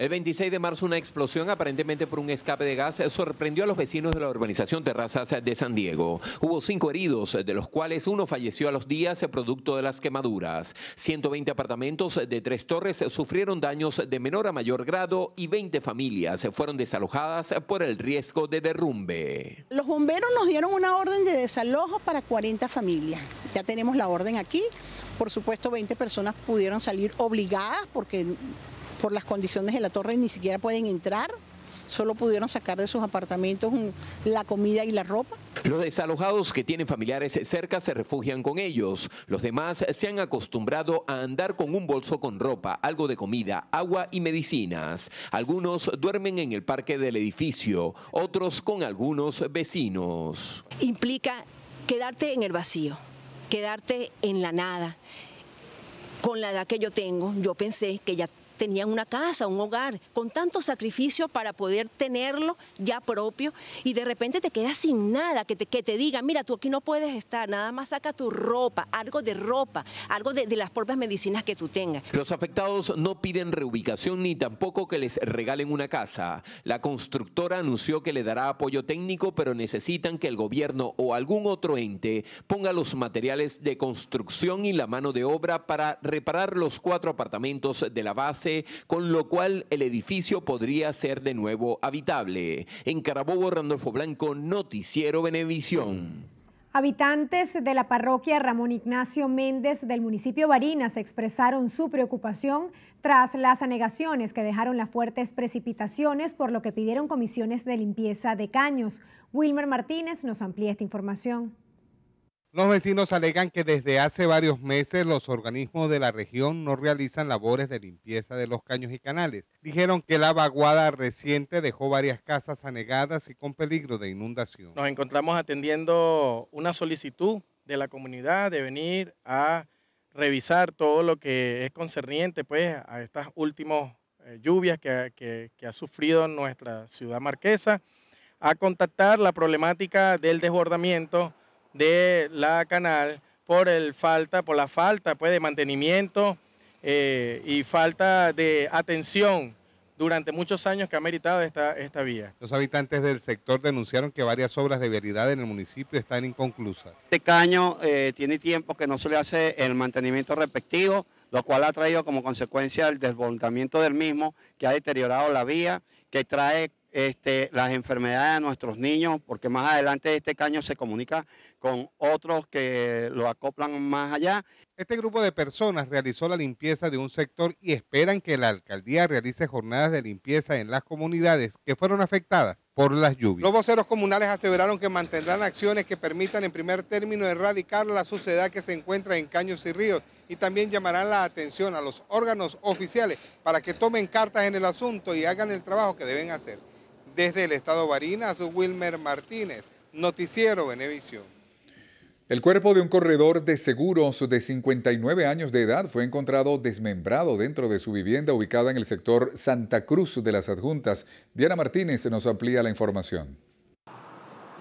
El 26 de marzo una explosión aparentemente por un escape de gas sorprendió a los vecinos de la urbanización Terrazas de San Diego. Hubo cinco heridos, de los cuales uno falleció a los días producto de las quemaduras. 120 apartamentos de tres torres sufrieron daños de menor a mayor grado y 20 familias fueron desalojadas por el riesgo de derrumbe. Los bomberos nos dieron una orden de desalojo para 40 familias. Ya tenemos la orden aquí. Por supuesto, 20 personas pudieron salir obligadas porque por las condiciones de la torre ni siquiera pueden entrar solo pudieron sacar de sus apartamentos la comida y la ropa. Los desalojados que tienen familiares cerca se refugian con ellos. Los demás se han acostumbrado a andar con un bolso con ropa, algo de comida, agua y medicinas. Algunos duermen en el parque del edificio, otros con algunos vecinos. Implica quedarte en el vacío, quedarte en la nada. Con la edad que yo tengo, yo pensé que ya tenían una casa, un hogar, con tanto sacrificio para poder tenerlo ya propio y de repente te quedas sin nada, que te, que te diga, mira, tú aquí no puedes estar, nada más saca tu ropa, algo de ropa, algo de, las propias medicinas que tú tengas. Los afectados no piden reubicación ni tampoco que les regalen una casa. La constructora anunció que le dará apoyo técnico, pero necesitan que el gobierno o algún otro ente ponga los materiales de construcción y la mano de obra para reparar los cuatro apartamentos de la con lo cual el edificio podría ser de nuevo habitable. En Carabobo, Randolfo Blanco, Noticiero Venevisión. Habitantes de la parroquia Ramón Ignacio Méndez del municipio Barinas expresaron su preocupación tras las anegaciones que dejaron las fuertes precipitaciones, por lo que pidieron comisiones de limpieza de caños. Wilmer Martínez nos amplía esta información. Los vecinos alegan que desde hace varios meses los organismos de la región no realizan labores de limpieza de los caños y canales. Dijeron que la vaguada reciente dejó varias casas anegadas y con peligro de inundación. Nos encontramos atendiendo una solicitud de la comunidad de venir a revisar todo lo que es concerniente pues, a estas últimas eh, lluvias que, que ha sufrido nuestra ciudad marquesa, a contactar la problemática del desbordamiento de la canal por el falta, por la falta pues, de mantenimiento eh, y falta de atención durante muchos años que ha meritado esta, esta vía. Los habitantes del sector denunciaron que varias obras de vialidad en el municipio están inconclusas. Este caño eh, tiene tiempo que no se le hace el mantenimiento respectivo, lo cual ha traído como consecuencia el desbordamiento del mismo, que ha deteriorado la vía, que trae este, las enfermedades de nuestros niños, porque más adelante este caño se comunica con otros que lo acoplan más allá. Este grupo de personas realizó la limpieza de un sector y esperan que la alcaldía realice jornadas de limpieza en las comunidades que fueron afectadas por las lluvias. Los voceros comunales aseveraron que mantendrán acciones que permitan en primer término erradicar la suciedad que se encuentra en caños y ríos y también llamarán la atención a los órganos oficiales para que tomen cartas en el asunto y hagan el trabajo que deben hacer. Desde el estado Barinas, Wilmer Martínez, Noticiero Venevisión. El cuerpo de un corredor de seguros de 59 años de edad fue encontrado desmembrado dentro de su vivienda ubicada en el sector Santa Cruz de las Adjuntas. Diana Martínez nos amplía la información.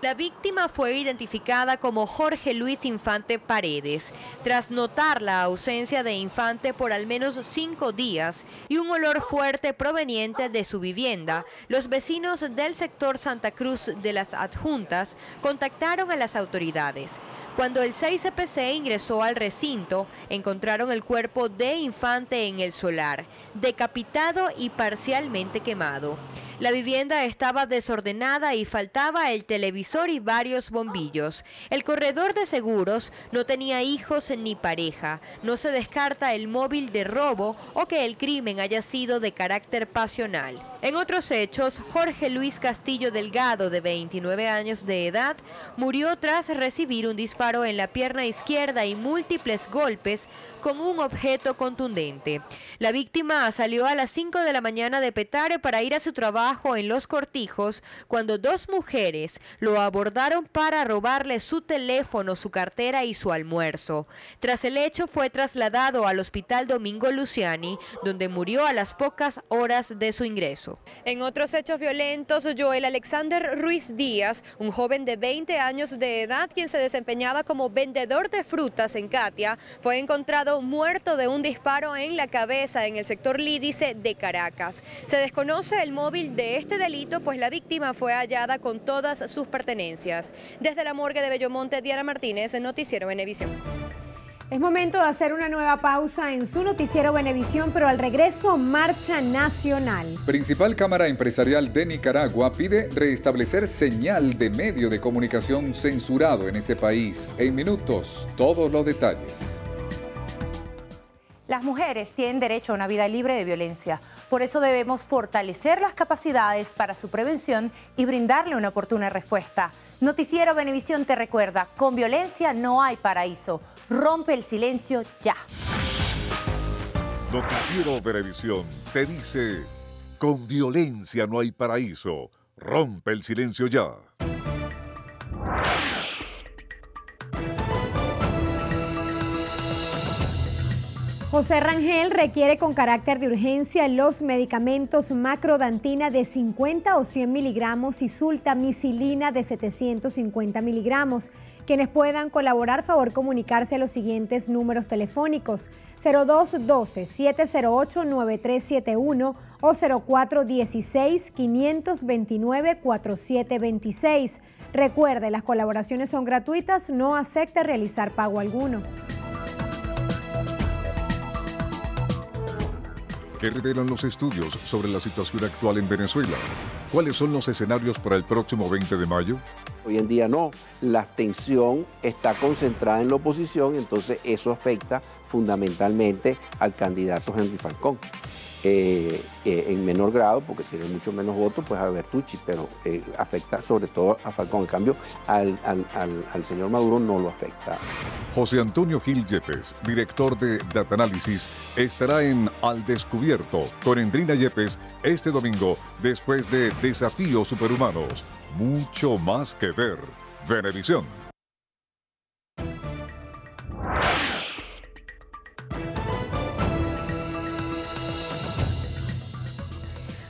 La víctima fue identificada como Jorge Luis Infante Paredes, tras notar la ausencia de Infante por al menos cinco días y un olor fuerte proveniente de su vivienda. Los vecinos del sector Santa Cruz de las Adjuntas contactaron a las autoridades. Cuando el 6CPC ingresó al recinto, encontraron el cuerpo de Infante en el solar, decapitado y parcialmente quemado. La vivienda estaba desordenada y faltaba el televisor y varios bombillos. El corredor de seguros no tenía hijos ni pareja. No se descarta el móvil de robo o que el crimen haya sido de carácter pasional. En otros hechos, Jorge Luis Castillo Delgado, de 29 años de edad, murió tras recibir un disparo en la pierna izquierda y múltiples golpes con un objeto contundente. La víctima salió a las 5 de la mañana de Petare para ir a su trabajo en Los Cortijos cuando dos mujeres lo abordaron para robarle su teléfono, su cartera y su almuerzo. Tras el hecho fue trasladado al Hospital Domingo Luciani, donde murió a las pocas horas de su ingreso. En otros hechos violentos, Joel Alexander Ruiz Díaz, un joven de 20 años de edad quien se desempeñaba como vendedor de frutas en Katia, fue encontrado muerto de un disparo en la cabeza en el sector Lídice de Caracas. Se desconoce el móvil de este delito, pues la víctima fue hallada con todas sus pertenencias. Desde la morgue de Bellomonte, Diana Martínez, Noticiero Venevisión. Es momento de hacer una nueva pausa en su noticiero Venevisión, pero al regreso, Marcha Nacional. Principal Cámara Empresarial de Nicaragua pide restablecer señal de medio de comunicación censurado en ese país. En minutos, todos los detalles. Las mujeres tienen derecho a una vida libre de violencia. Por eso debemos fortalecer las capacidades para su prevención y brindarle una oportuna respuesta. Noticiero Benevisión te recuerda, con violencia no hay paraíso. Rompe el silencio ya. Noticiero Benevisión te dice, con violencia no hay paraíso. Rompe el silencio ya. José Rangel requiere con carácter de urgencia los medicamentos macrodantina de 50 o 100 miligramos y sultamicilina de 750 miligramos. Quienes puedan colaborar, favor comunicarse a los siguientes números telefónicos 0212-708-9371 o 0416-529-4726. Recuerde, las colaboraciones son gratuitas, no acepta realizar pago alguno. ¿Qué revelan los estudios sobre la situación actual en Venezuela? ¿Cuáles son los escenarios para el próximo 20 de mayo? Hoy en día no, la abstención está concentrada en la oposición, entonces eso afecta fundamentalmente al candidato Henry Falcón. Eh, eh, en menor grado, porque tiene mucho menos votos, pues a Bertucci, pero eh, afecta sobre todo a Falcón. En cambio, al, al, señor Maduro no lo afecta. José Antonio Gil Yepes, director de Data Análisis, estará en Al Descubierto con Endrina Yepes este domingo después de Desafíos Superhumanos. Mucho más que ver. Venevisión.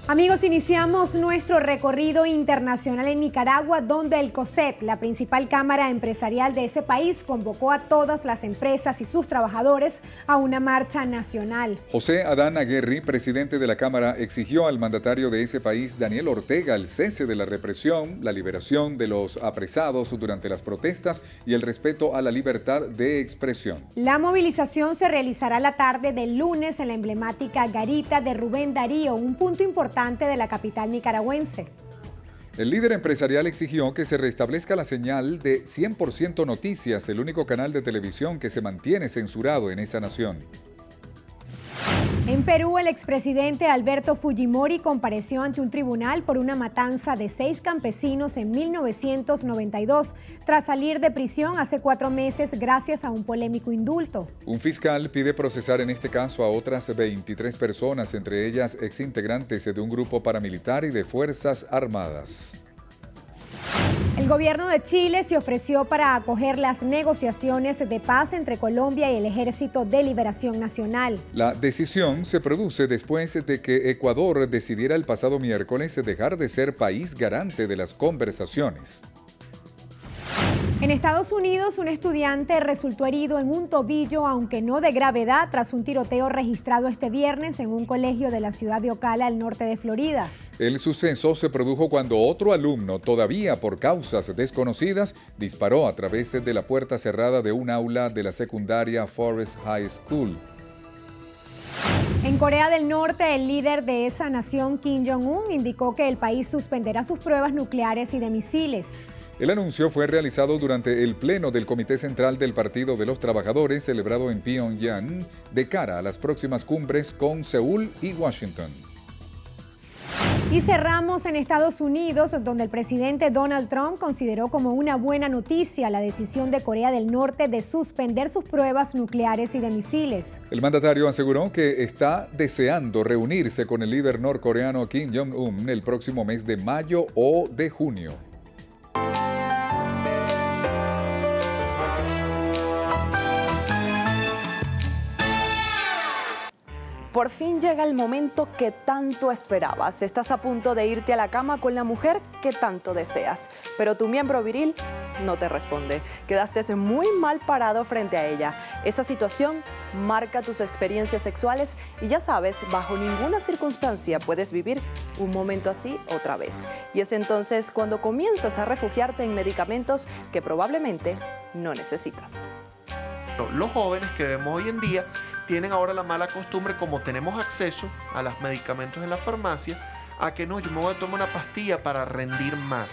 Amigos, iniciamos nuestro recorrido internacional en Nicaragua, donde el COSEP, la principal cámara empresarial de ese país, convocó a todas las empresas y sus trabajadores a una marcha nacional. José Adán Aguerri, presidente de la Cámara, exigió al mandatario de ese país, Daniel Ortega, el cese de la represión, la liberación de los apresados durante las protestas y el respeto a la libertad de expresión. La movilización se realizará la tarde del lunes en la emblemática Garita de Rubén Darío, un punto importante de la capital nicaragüense. El líder empresarial exigió que se restablezca la señal de 100% Noticias, el único canal de televisión que se mantiene censurado en esa nación. En Perú, el expresidente Alberto Fujimori compareció ante un tribunal por una matanza de seis campesinos en 1992, tras salir de prisión hace cuatro meses gracias a un polémico indulto. Un fiscal pide procesar en este caso a otras 23 personas, entre ellas exintegrantes de un grupo paramilitar y de Fuerzas Armadas. El gobierno de Chile se ofreció para acoger las negociaciones de paz entre Colombia y el Ejército de Liberación Nacional. La decisión se produce después de que Ecuador decidiera el pasado miércoles dejar de ser país garante de las conversaciones. En Estados Unidos, un estudiante resultó herido en un tobillo, aunque no de gravedad, tras un tiroteo registrado este viernes en un colegio de la ciudad de Ocala, al norte de Florida. El suceso se produjo cuando otro alumno, todavía por causas desconocidas, disparó a través de la puerta cerrada de un aula de la secundaria Forest High School. En Corea del Norte, el líder de esa nación, Kim Jong-un, indicó que el país suspenderá sus pruebas nucleares y de misiles. El anuncio fue realizado durante el pleno del Comité Central del Partido de los Trabajadores celebrado en Pyongyang de cara a las próximas cumbres con Seúl y Washington. Y cerramos en Estados Unidos, donde el presidente Donald Trump consideró como una buena noticia la decisión de Corea del Norte de suspender sus pruebas nucleares y de misiles. El mandatario aseguró que está deseando reunirse con el líder norcoreano Kim Jong-un el próximo mes de mayo o de junio. Por fin llega el momento que tanto esperabas. Estás a punto de irte a la cama con la mujer que tanto deseas, pero tu miembro viril no te responde. Quedaste muy mal parado frente a ella. Esa situación marca tus experiencias sexuales y ya sabes, bajo ninguna circunstancia puedes vivir un momento así otra vez. Y es entonces cuando comienzas a refugiarte en medicamentos que probablemente no necesitas. Los jóvenes que vemos hoy en día tienen ahora la mala costumbre, como tenemos acceso a los medicamentos en la farmacia, a que no, yo me voy a tomar una pastilla para rendir más.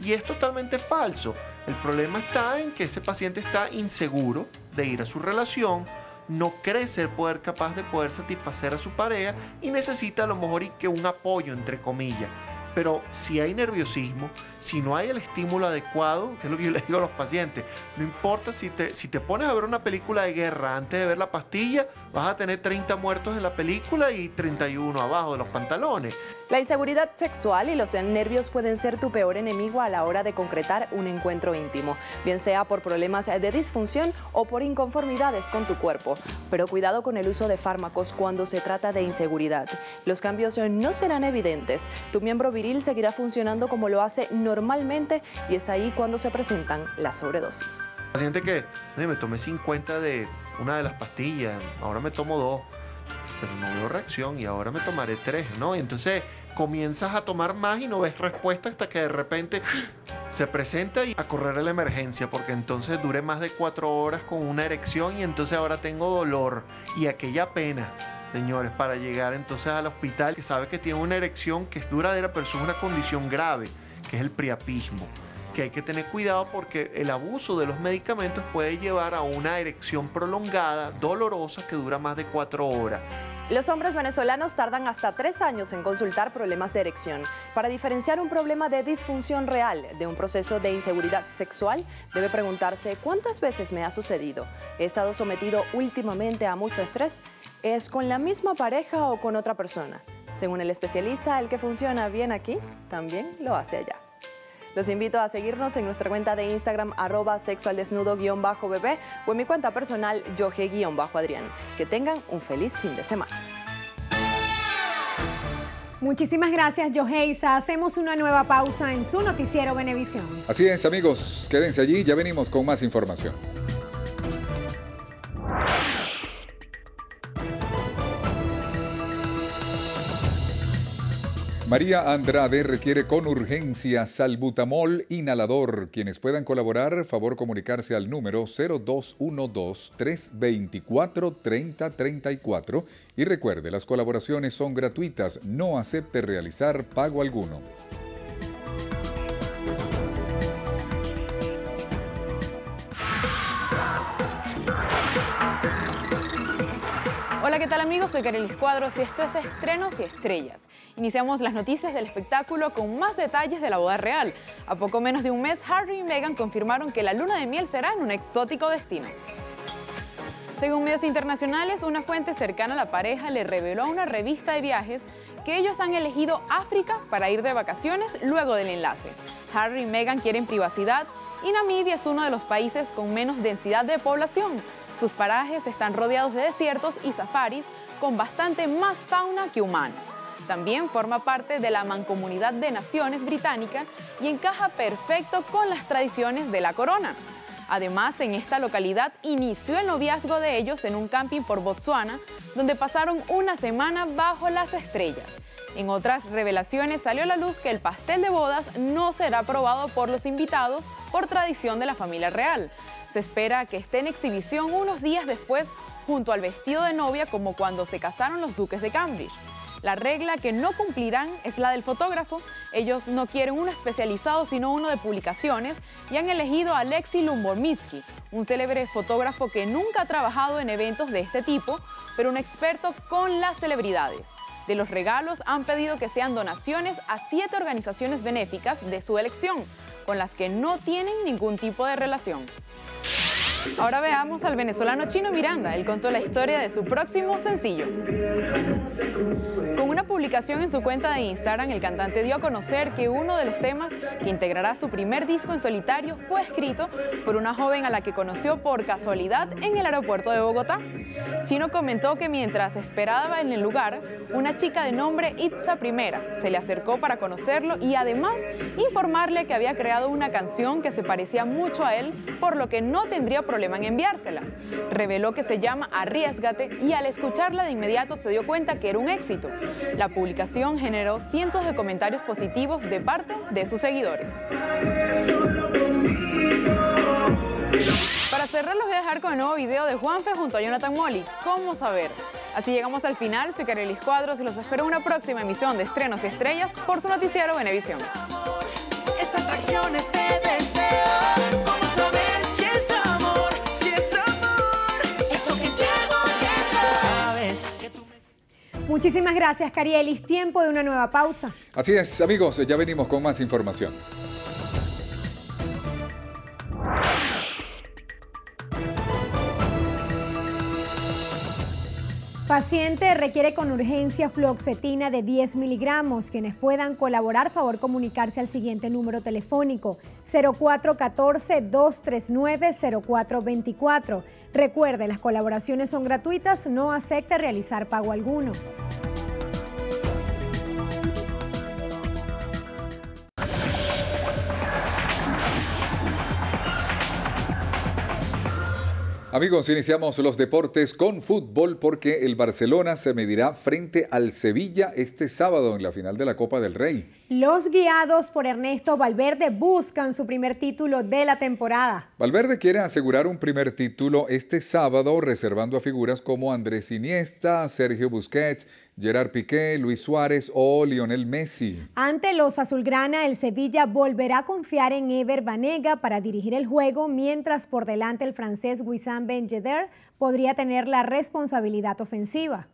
Y es totalmente falso. El problema está en que ese paciente está inseguro de ir a su relación, no cree ser poder capaz de poder satisfacer a su pareja y necesita a lo mejor y que un apoyo, entre comillas. Pero si hay nerviosismo, si no hay el estímulo adecuado, que es lo que yo [LAUGHS] les digo a los pacientes, no importa si te, si te pones a ver una película de guerra antes de ver la pastilla, vas a tener 30 muertos en la película y 31 abajo de los pantalones. La inseguridad sexual y los nervios pueden ser tu peor enemigo a la hora de concretar un encuentro íntimo, bien sea por problemas de disfunción o por inconformidades con tu cuerpo. Pero cuidado con el uso de fármacos cuando se trata de inseguridad. Los cambios no serán evidentes. Tu miembro viril seguirá funcionando como lo hace normalmente y es ahí cuando se presentan las sobredosis. Paciente que me tomé 50 de una de las pastillas, ahora me tomo dos pero no veo reacción y ahora me tomaré tres, ¿no? Y entonces comienzas a tomar más y no ves respuesta hasta que de repente se presenta y a correr a la emergencia, porque entonces dure más de cuatro horas con una erección y entonces ahora tengo dolor y aquella pena. Señores, para llegar entonces al hospital que sabe que tiene una erección que es duradera, pero es una condición grave, que es el priapismo que hay que tener cuidado porque el abuso de los medicamentos puede llevar a una erección prolongada, dolorosa, que dura más de cuatro horas. Los hombres venezolanos tardan hasta tres años en consultar problemas de erección. Para diferenciar un problema de disfunción real de un proceso de inseguridad sexual, debe preguntarse cuántas veces me ha sucedido. ¿He estado sometido últimamente a mucho estrés? ¿Es con la misma pareja o con otra persona? Según el especialista, el que funciona bien aquí, también lo hace allá. Los invito a seguirnos en nuestra cuenta de Instagram arroba sexualdesnudo-bebé o en mi cuenta personal yoge-adrián. Que tengan un feliz fin de semana. Muchísimas gracias, Joheisa. Hacemos una nueva pausa en su noticiero Venevisión. Así es, amigos. Quédense allí, ya venimos con más información. María Andrade requiere con urgencia salbutamol inhalador. Quienes puedan colaborar, favor comunicarse al número 0212-324-3034 y recuerde, las colaboraciones son gratuitas, no acepte realizar pago alguno. Hola, ¿qué tal amigos? Soy Karelis Cuadros y esto es Estrenos y Estrellas. Iniciamos las noticias del espectáculo con más detalles de la boda real. A poco menos de un mes, Harry y Meghan confirmaron que la luna de miel será en un exótico destino. Según medios internacionales, una fuente cercana a la pareja le reveló a una revista de viajes que ellos han elegido África para ir de vacaciones luego del enlace. Harry y Meghan quieren privacidad y Namibia es uno de los países con menos densidad de población. Sus parajes están rodeados de desiertos y safaris con bastante más fauna que humanos. También forma parte de la Mancomunidad de Naciones Británica y encaja perfecto con las tradiciones de la corona. Además, en esta localidad inició el noviazgo de ellos en un camping por Botswana, donde pasaron una semana bajo las estrellas. En otras revelaciones salió a la luz que el pastel de bodas no será probado por los invitados por tradición de la familia real. Se espera que esté en exhibición unos días después junto al vestido de novia como cuando se casaron los duques de Cambridge. La regla que no cumplirán es la del fotógrafo. Ellos no quieren uno especializado, sino uno de publicaciones y han elegido a Alexi Lumbormitsky, un célebre fotógrafo que nunca ha trabajado en eventos de este tipo, pero un experto con las celebridades. De los regalos han pedido que sean donaciones a siete organizaciones benéficas de su elección, con las que no tienen ningún tipo de relación. Ahora veamos al venezolano Chino Miranda. Él contó la historia de su próximo sencillo. Publicación en su cuenta de Instagram, el cantante dio a conocer que uno de los temas que integrará su primer disco en solitario fue escrito por una joven a la que conoció por casualidad en el aeropuerto de Bogotá. Chino comentó que mientras esperaba en el lugar, una chica de nombre Itza Primera se le acercó para conocerlo y además informarle que había creado una canción que se parecía mucho a él, por lo que no tendría problema en enviársela. Reveló que se llama Arriesgate y al escucharla de inmediato se dio cuenta que era un éxito. La publicación generó cientos de comentarios positivos de parte de sus seguidores. Para cerrar, los voy a dejar con el nuevo video de Juanfe junto a Jonathan Molly. ¿Cómo saber? Así llegamos al final. Soy Carelis Cuadros y los espero en una próxima emisión de Estrenos y Estrellas por su noticiero deseo. Muchísimas gracias, Carielis. Tiempo de una nueva pausa. Así es, amigos, ya venimos con más información. Paciente requiere con urgencia fluoxetina de 10 miligramos. Quienes puedan colaborar, favor comunicarse al siguiente número telefónico 0414-239-0424. Recuerde, las colaboraciones son gratuitas, no acepte realizar pago alguno. Amigos, iniciamos los deportes con fútbol porque el Barcelona se medirá frente al Sevilla este sábado en la final de la Copa del Rey. Los guiados por Ernesto Valverde buscan su primer título de la temporada. Valverde quiere asegurar un primer título este sábado reservando a figuras como Andrés Iniesta, Sergio Busquets, Gerard Piqué, Luis Suárez o Lionel Messi. Ante los azulgrana, el Sevilla volverá a confiar en Ever Banega para dirigir el juego, mientras por delante el francés Wissam Ben Yedder podría tener la responsabilidad ofensiva.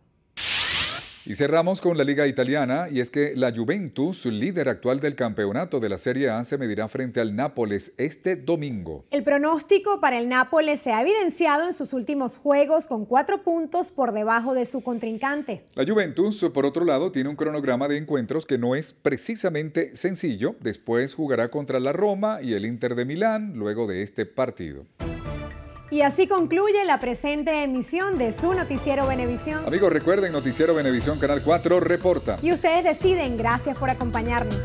Y cerramos con la Liga Italiana, y es que la Juventus, líder actual del campeonato de la Serie A, se medirá frente al Nápoles este domingo. El pronóstico para el Nápoles se ha evidenciado en sus últimos juegos con cuatro puntos por debajo de su contrincante. La Juventus, por otro lado, tiene un cronograma de encuentros que no es precisamente sencillo. Después jugará contra la Roma y el Inter de Milán luego de este partido. Y así concluye la presente emisión de su noticiero Venevisión. Amigos, recuerden, Noticiero Venevisión Canal 4 reporta. Y ustedes deciden. Gracias por acompañarnos.